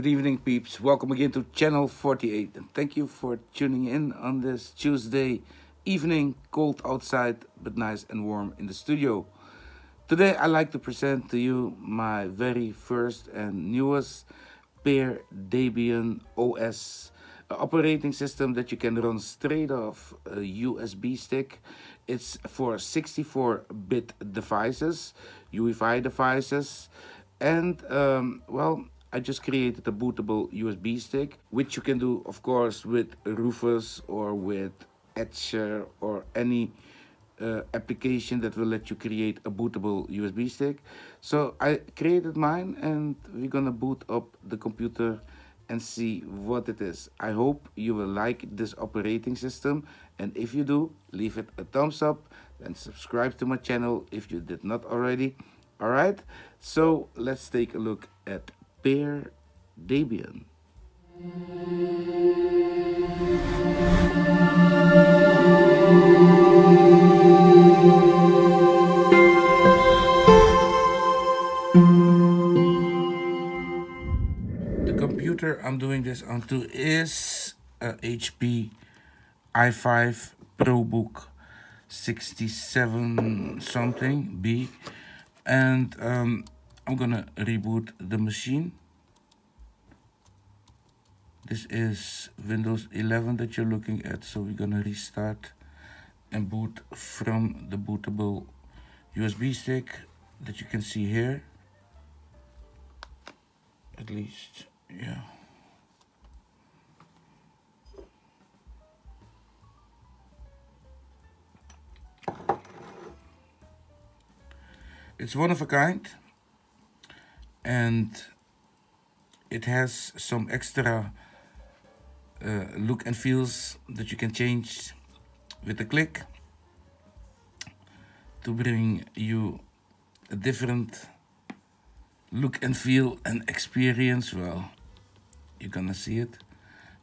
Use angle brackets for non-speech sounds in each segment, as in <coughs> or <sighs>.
Good evening, peeps. Welcome again to Channel 48. And thank you for tuning in on this Tuesday evening. Cold outside, but nice and warm in the studio. Today, I'd like to present to you my very first and newest Pear Debian OS operating system that you can run straight off a USB stick. It's for 64-bit devices, UEFI devices, and um, well, I just created a bootable USB stick, which you can do, of course, with Rufus or with Etcher or any uh, application that will let you create a bootable USB stick. So I created mine and we're gonna boot up the computer and see what it is. I hope you will like this operating system and if you do, leave it a thumbs up and subscribe to my channel if you did not already. Alright, so let's take a look at Pear Debian. The computer I'm doing this onto is a HP i5 ProBook 67 something B and um, I'm gonna reboot the machine. This is Windows 11 that you're looking at, so we're gonna restart and boot from the bootable USB stick that you can see here. At least, yeah. It's one of a kind and it has some extra uh, look and feels that you can change with a click to bring you a different look and feel and experience. Well you're gonna see it.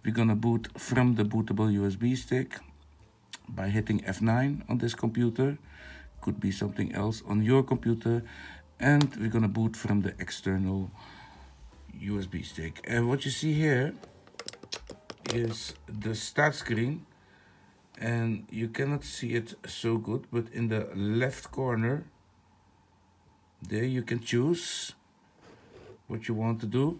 We're gonna boot from the bootable USB stick by hitting F9 on this computer. Could be something else on your computer and we're gonna boot from the external USB stick. And what you see here is the start screen and you cannot see it so good, but in the left corner, there you can choose what you want to do.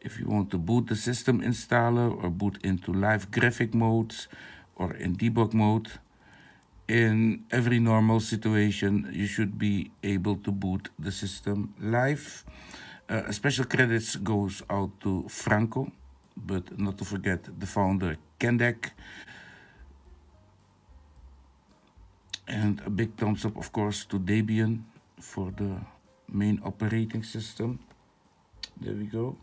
If you want to boot the system installer or boot into live graphic modes or in debug mode, in every normal situation, you should be able to boot the system live. Uh, special credits goes out to Franco, but not to forget the founder Kendek. And a big thumbs up, of course, to Debian for the main operating system. There we go.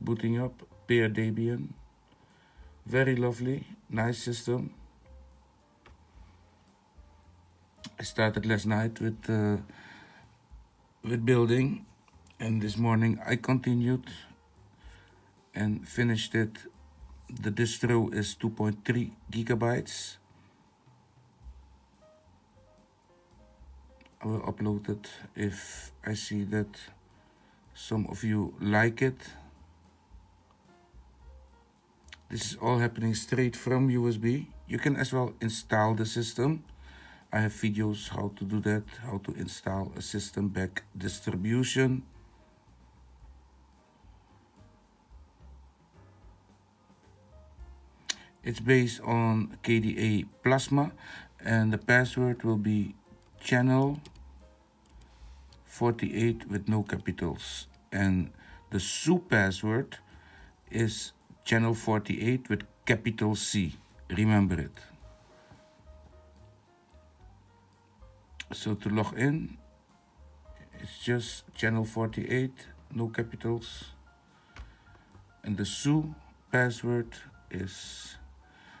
Booting up, Pear Debian. Very lovely, nice system. I started last night with uh, with building, and this morning I continued and finished it. The distro is 2.3 gigabytes. I will upload it if I see that some of you like it. This is all happening straight from USB. You can as well install the system I have videos how to do that, how to install a Systemback distribution. It's based on KDE Plasma and the password will be channel 48 with no capitals and the SU password is channel 48 with capital C. Remember it. So to log in, it's just channel 48, no capitals. And the SU password is,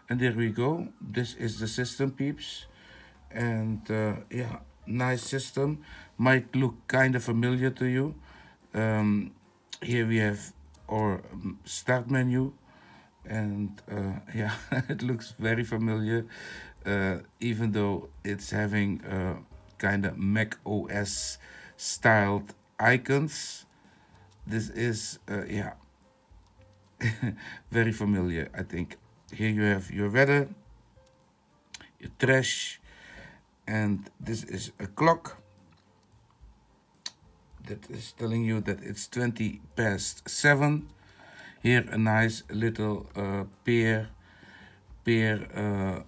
and there we go. This is the system peeps. And uh, yeah, nice system. Might look kind of familiar to you. Um, here we have our start menu and uh, <laughs> yeah <laughs> it looks very familiar uh, even though it's having uh, kind of Mac OS styled icons. this is uh, yeah. <laughs> Very familiar I think. Here you have your weather your trash and this is a clock that is telling you that it's 20 past 7 here a nice little uh, pear pear uh,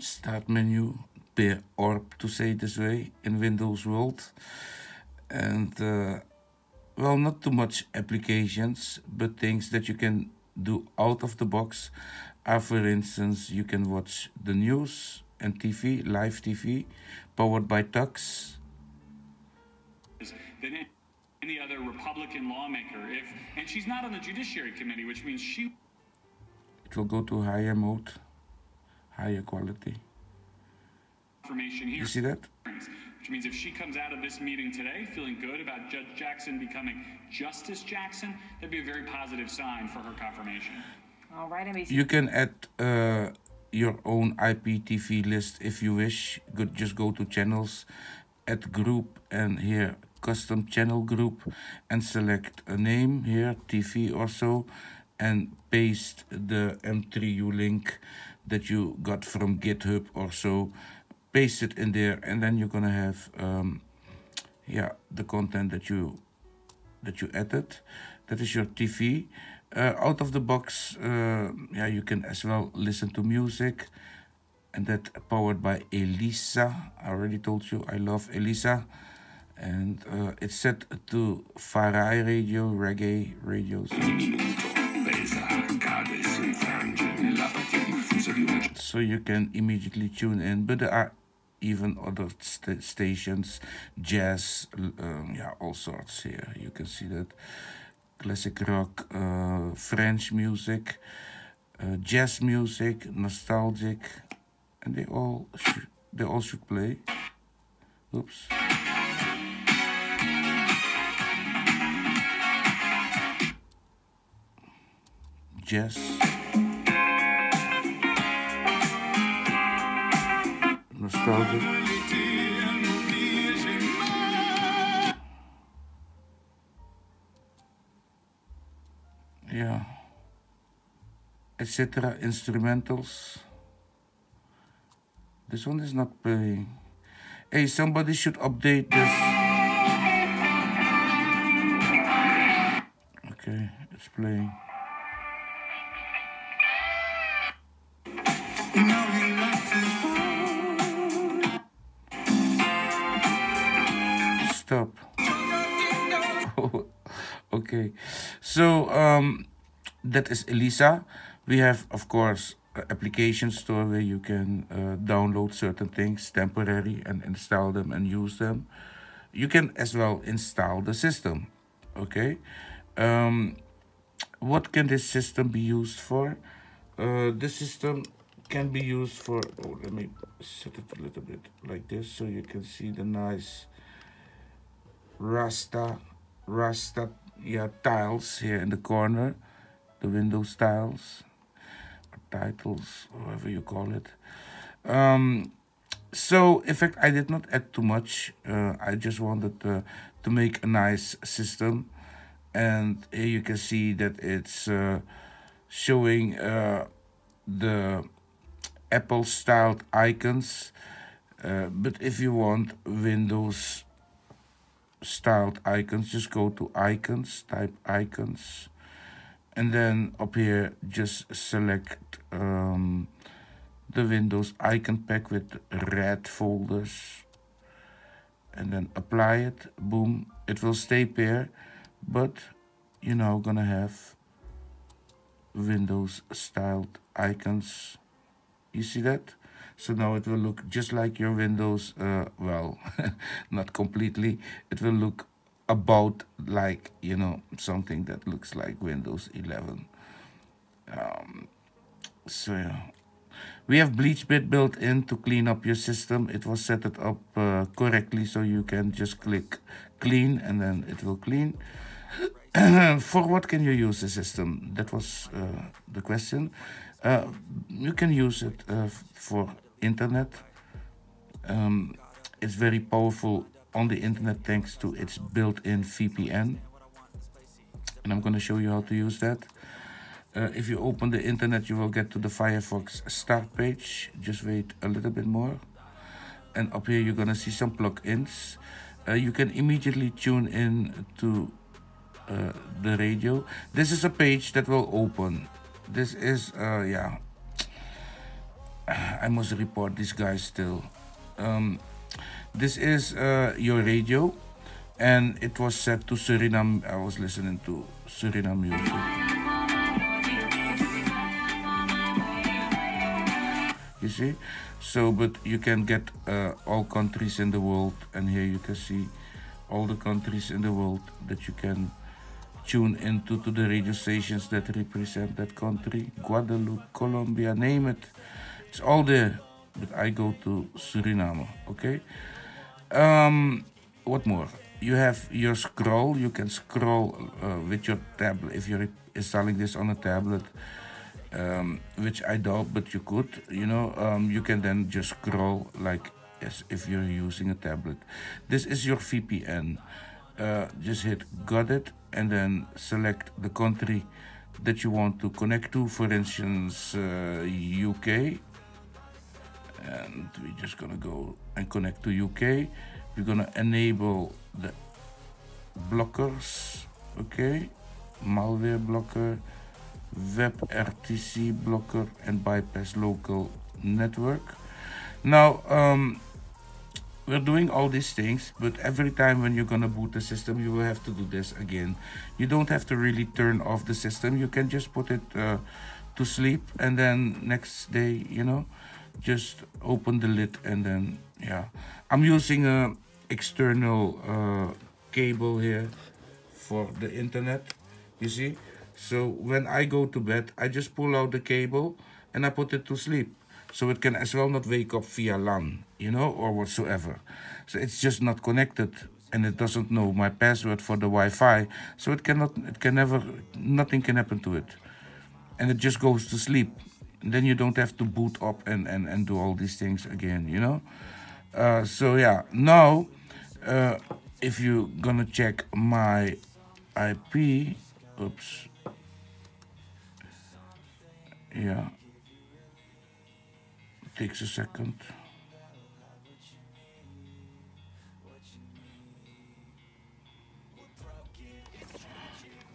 start menu per orb to say this way in Windows World. And uh, well not too much applications but things that you can do out of the box. Are for instance you can watch the news and TV live TV powered by Tux. Than any other Republican lawmaker if and she's not on the judiciary committee which means she it will go to higher mode higher quality information here you see that which means if she comes out of this meeting today feeling good about Judge Jackson becoming Justice Jackson, that'd be a very positive sign for her confirmation. All right, NBC. You can add uh, your own IPTV list if you wish. Good, just go to channels, add group, and here custom channel group, and select a name here, TV or so, and paste the M3U link that you got from GitHub or so paste it in there and then you're gonna have um, yeah the content that you that you added. That is your TV uh, out of the box uh, yeah you can as well listen to music and that powered by Elisa. I already told you I love Elisa. And uh, it's set to Farai radio reggae radios so you can immediately tune in. But there are even other st stations, jazz, um, yeah, all sorts here. You can see that classic rock, uh, French music, uh, jazz music, nostalgic, and they all they all should play. Oops. Jazz. Nostalgic. Yeah. Etc. Instrumentals. This one is not playing. Hey, somebody should update this. Okay, it's playing. stop. Okay, so um, that is Elisa. We have, of course, application store where you can uh, download certain things temporary and install them and use them. You can as well install the system. Okay, um, what can this system be used for? Uh, this system can be used for. Oh, let me set it a little bit like this so you can see the nice Rasta, Rasta, yeah, tiles here in the corner, the Windows tiles, or titles, whatever you call it. Um, so, in fact, I did not add too much. Uh, I just wanted to, to make a nice system. And here you can see that it's uh, showing uh, the Apple styled icons. Uh, but if you want Windows styled icons just go to icons type icons and then up here just select um, the Windows icon pack with red folders and then apply it boom it will stay pear but you're now gonna have Windows styled icons. You see that so now it will look just like your Windows, uh, well, <laughs> not completely. It will look about like, you know, something that looks like Windows 11. Um, so yeah. We have BleachBit built in to clean up your system. It was set it up uh, correctly so you can just click clean and then it will clean. <coughs> For what can you use the system? That was uh, the question. Uh, you can use it uh, for internet. Um, it's very powerful on the internet thanks to its built-in VPN. And I'm going to show you how to use that. Uh, if you open the internet, you will get to the Firefox start page. Just wait a little bit more. And up here, you're going to see some plugins. Uh, you can immediately tune in to uh, the radio. This is a page that will open. This is, uh, yeah, <sighs> I must report this guy still. Um, this is uh, your radio, and it was set to Suriname. I was listening to Suriname music. You see, so but you can get uh, all countries in the world, and here you can see all the countries in the world that you can tune into to the radio stations that represent that country. Guadeloupe, Colombia, name it. It's all there, but I go to Suriname, okay? Um, what more? You have your scroll. You can scroll uh, with your tablet if you're installing this on a tablet, um, which I doubt, but you could. You know, um, you can then just scroll like as if you're using a tablet. This is your VPN. Uh, just hit got it and then select the country that you want to connect to. For instance, uh, UK and we're just gonna go and connect to UK we're gonna enable the blockers okay? Malware blocker WebRTC blocker and bypass local network. Now um, we're doing all these things but every time when you're gonna boot the system you will have to do this again. You don't have to really turn off the system. You can just put it uh, to sleep and then next day you know just open the lid and then yeah i'm using a external uh, cable here for the internet you see so when i go to bed i just pull out the cable and i put it to sleep so it can as well not wake up via LAN, you know, or whatsoever. So it's just not connected and it doesn't know my password for the Wi-Fi. So it cannot, it can never, nothing can happen to it. And it just goes to sleep then you don't have to boot up and, and, and do all these things again, you know? Uh, so yeah, now, uh, if you're gonna check my IP, oops, yeah, takes a second.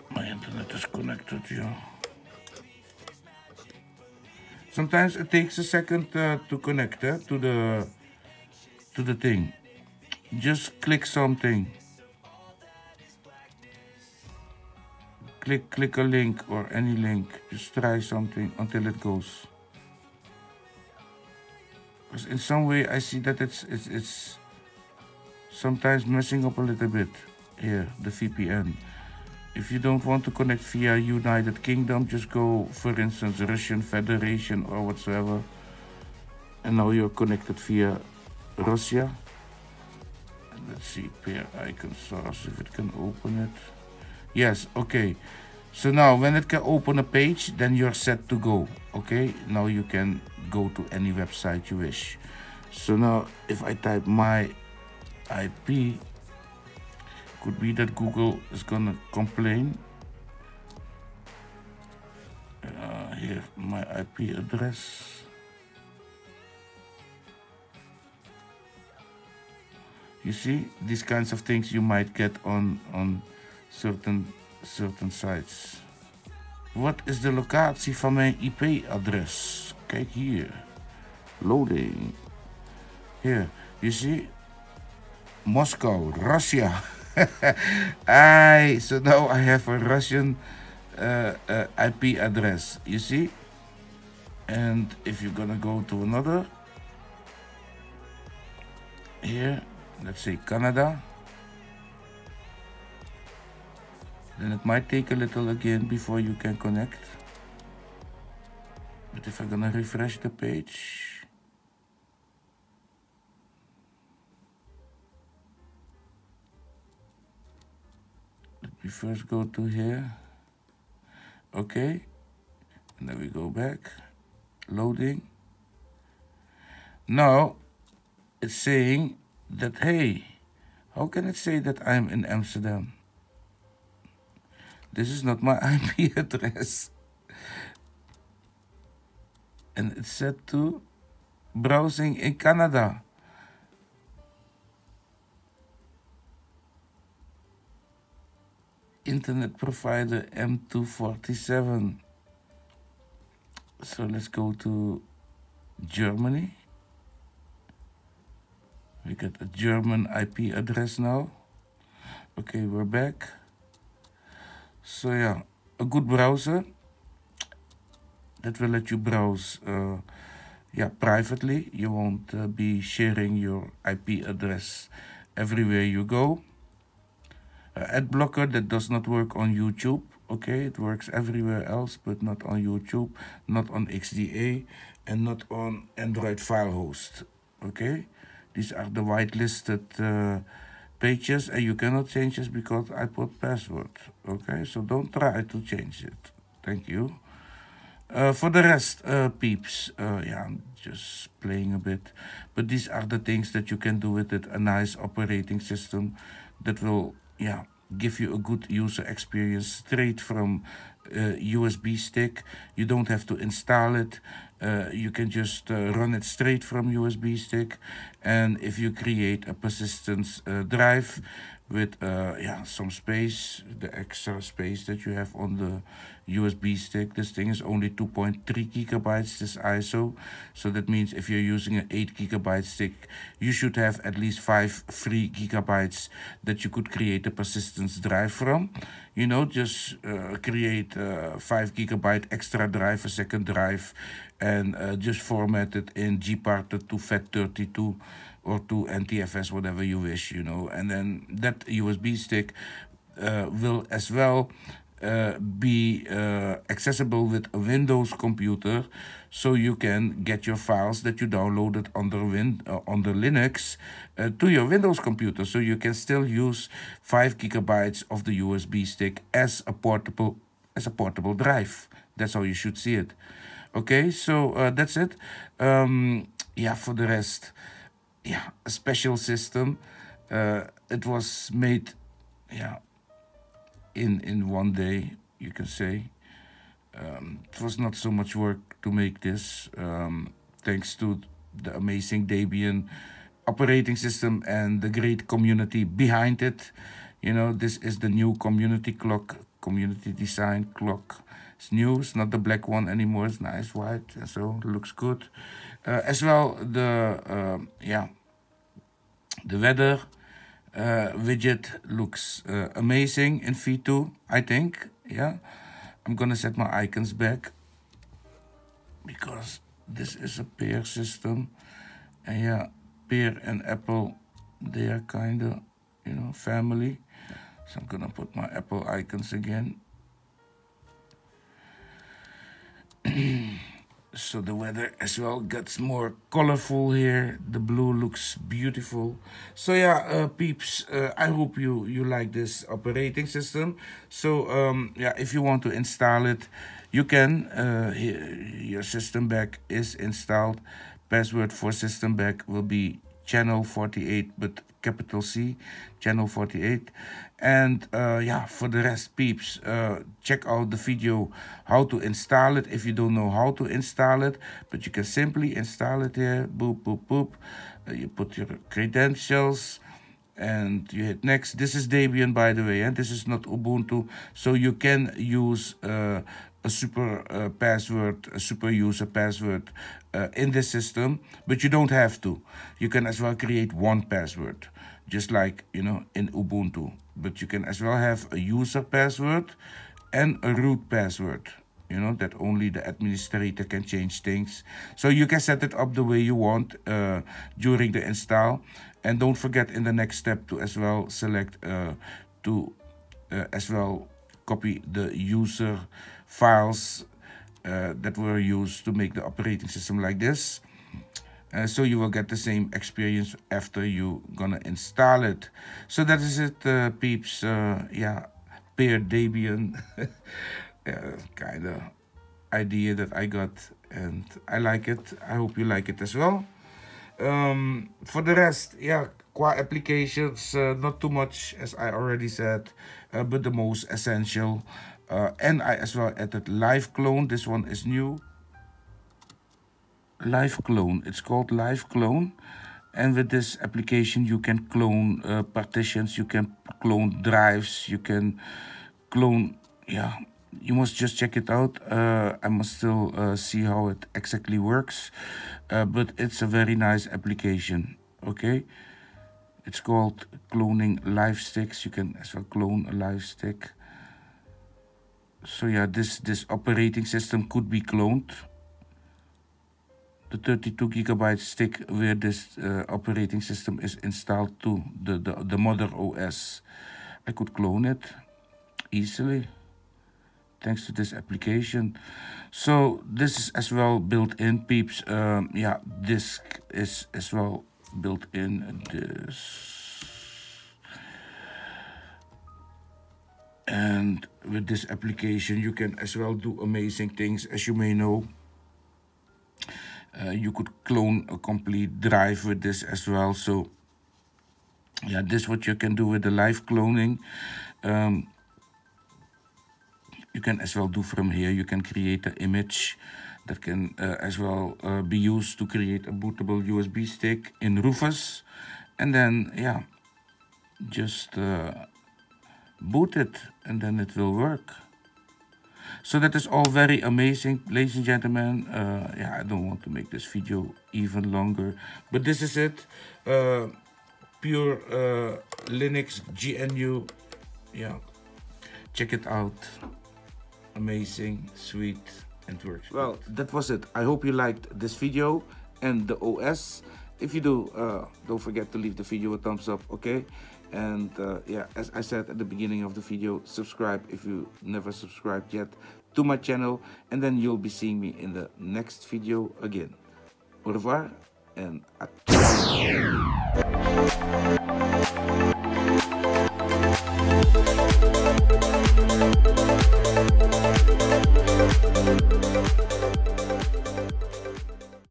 My internet is connected, yeah. Sometimes it takes a second uh, to connect eh, to the to the thing. Just click something. Click click a link or any link. Just try something until it goes. Because in some way I see that it's it's it's sometimes messing up a little bit here the VPN if you don't want to connect via United Kingdom, just go, for instance, Russian Federation or whatsoever. And now you're connected via Russia. And let's see, pair icon source, if it can open it. Yes, okay. So now when it can open a page, then you're set to go. Okay, now you can go to any website you wish. So now if I type my IP, could be that Google is gonna complain. Uh, here, my IP address. You see, these kinds of things you might get on on certain certain sites. Wat is de locatie van mijn IP-adres? Kijk hier. Loading. Here, you see? Moscow, Russia. <laughs> <laughs> I so now I have a Russian uh, uh, IP address. You see, and if you're gonna go to another here, let's say Canada. Then it might take a little again before you can connect. But if I'm gonna refresh the page, we first go to here okay and then we go back loading now it's saying that hey How can it say that I'm in Amsterdam? This is not my <laughs> IP address. And it's set to browsing in Canada. Internet provider M247. So let's go to Germany. We get a German IP address now. Okay, we're back. So yeah, a good browser that will let you browse uh, yeah, privately. You won't uh, be sharing your IP address everywhere you go. Uh, ad blocker that does not work on YouTube. Okay, it works everywhere else, but not on YouTube, not on XDA, and not on Android file host. Okay, these are the whitelisted uh, pages, and you cannot change this because I put password. Okay, so don't try to change it. Thank you. Uh, for the rest, uh, peeps, uh, yeah, I'm just playing a bit. But these are the things that you can do with it. A nice operating system that will, yeah, give you a good user experience straight from uh, USB stick. You don't have to install it. Uh, you can just uh, run it straight from USB stick. And if you create a persistence uh, drive with uh, yeah some space, the extra space that you have on the USB stick. This thing is only 2.3 gigabytes, this ISO. So that means if you're using an 8 gigabyte stick, you should have at least 5 free gigabytes that you could create a persistence drive from. You know, just uh, create a 5 gigabyte extra drive, a second drive, and uh, just format it in gparted to FAT32 or to NTFS, whatever you wish, you know. And then that USB stick uh, will as well uh, be uh, accessible with a Windows computer, so you can get your files that you downloaded under Win uh, under Linux uh, to your Windows computer. So you can still use five gigabytes of the USB stick as a portable as a portable drive. That's how you should see it. Okay, so uh, that's it. Um, yeah, for the rest, yeah, a special system. Uh, it was made, yeah in in one day, you can say. Um, it was not so much work to make this, um, thanks to the amazing Debian operating system and the great community behind it. You know, this is the new community clock, community design clock. It's new, it's not the black one anymore, it's nice white, so looks good. As well, the, yeah, the weather, uh, widget looks uh, amazing in V2, I think. Yeah, I'm gonna set my icons back because this is a pear system. And yeah, pear and apple, they are kind of, you know, family. So I'm gonna put my apple icons again. <clears throat> so the weather as well gets more colorful here. The blue looks beautiful. So yeah uh, peeps uh, i hope you you like this operating system. So um yeah if you want to install it you can uh your Systemback is installed. Password for Systemback will be channel 48 but capital C, channel 48. And uh, yeah, for the rest, peeps, uh, check out the video how to install it if you don't know how to install it. But you can simply install it here, boop, boop, boop. Uh, you put your credentials and you hit next. This is Debian, by the way, and this is not Ubuntu. So you can use uh, a super uh, password, a super user password uh, in this system, but you don't have to. You can as well create one password, just like, you know, in Ubuntu. But you can as well have a user password and a root password, you know, that only the administrator can change things. So you can set it up the way you want uh, during the install. And don't forget in the next step to as well select uh, to uh, as well copy the user files uh, that were used to make the operating system like this. Uh, so you will get the same experience after you gonna install it. So that is it, uh, peeps. Uh, yeah, pear Debian <laughs> kind of idea that I got, and I like it. I hope you like it as well. Um, for the rest, yeah, qua applications, uh, not too much as I already said, uh, but the most essential. Uh, and I as well added live clone. This one is new. Live clone. It's called live clone. And with this application, you can clone uh, partitions, you can clone drives, you can clone, yeah, you must just check it out. Uh, I must still uh, see how it exactly works, uh, but it's a very nice application, okay? It's called cloning live sticks. You can as well clone a live stick. So yeah, this, this operating system could be cloned the 32 gigabyte stick where this uh, operating system is installed to the, the, the mother OS. I could clone it easily thanks to this application. So this is as well built in peeps. Um, yeah, disk is as well built in this. And with this application, you can as well do amazing things, as you may know. Uh, you could clone a complete drive with this as well. So yeah, this what you can do with the live cloning. Um, you can as well do from here. You can create an image that can uh, as well uh, be used to create a bootable USB stick in Rufus. And then, yeah, just uh, boot it and then it will work. So that is all very amazing, ladies and gentlemen. Uh, yeah, I don't want to make this video even longer, but this is it. Uh, pure uh, Linux GNU. Yeah, check it out. Amazing, sweet, and works. Well, that was it. I hope you liked this video and the OS. If you do, uh, don't forget to leave the video a thumbs up, okay? And uh, yeah, as I said at the beginning of the video, subscribe if you never subscribed yet to my channel. And then you'll be seeing me in the next video again. Au revoir and